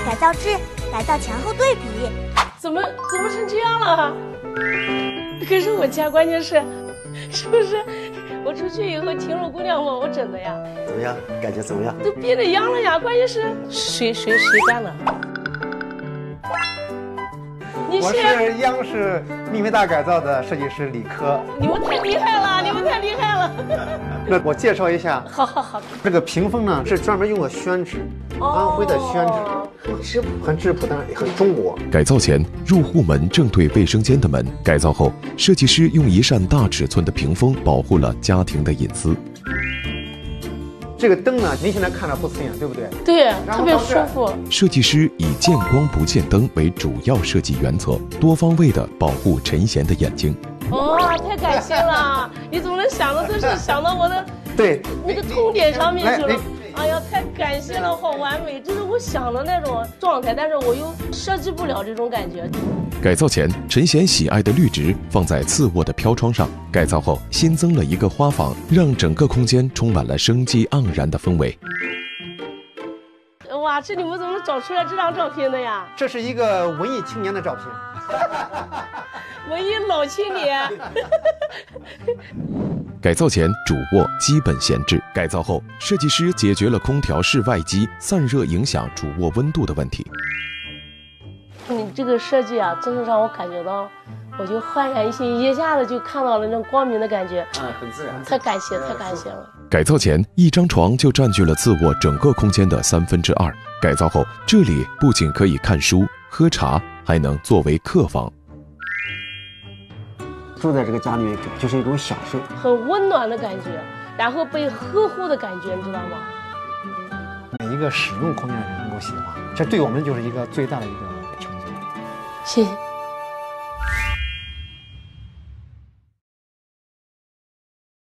大改造制改造前后对比。怎么怎么成这样了？可是我家关键是，是不是我出去以后听了姑娘帮我整的呀？怎么样？感觉怎么样？都变了样了呀！关键是谁谁谁干的？你我是央视秘密大改造的设计师李科。你们太厉害了！你们太厉害了！那我介绍一下。好好好。这个屏风呢是专门用的宣纸，安徽的宣纸，很质朴，很质朴，但是也很中国。改造前，入户门正对卫生间的门；改造后，设计师用一扇大尺寸的屏风保护了家庭的隐私。这个灯呢，您现在看着不刺眼，对不对？对，特别舒服。设计师以见光不见灯为主要设计原则，多方位的保护陈贤的眼睛。哇，太感谢了！你怎么能想的都是想到我的对那个痛点上面去了？哎呀，太感谢了，好完美，这是我想的那种状态，但是我又设计不了这种感觉。改造前，陈贤喜爱的绿植放在次卧的飘窗上；改造后，新增了一个花房，让整个空间充满了生机盎然的氛围。哇，这你们怎么找出来这张照片的呀？这是一个文艺青年的照片。文艺老青年。改造前主卧基本闲置，改造后设计师解决了空调室外机散热影响主卧温度的问题。你这个设计啊，真的让我感觉到，我就焕然一新，一下子就看到了那种光明的感觉。啊，很自然。太感谢，太感谢了。改造前一张床就占据了次卧整个空间的三分之二，改造后这里不仅可以看书、喝茶，还能作为客房。住在这个家里面就是一种享受，很温暖的感觉，然后被呵护的感觉，你知道吗？每一个使用空间的人能够喜欢，这对我们就是一个最大的一个成就。谢谢。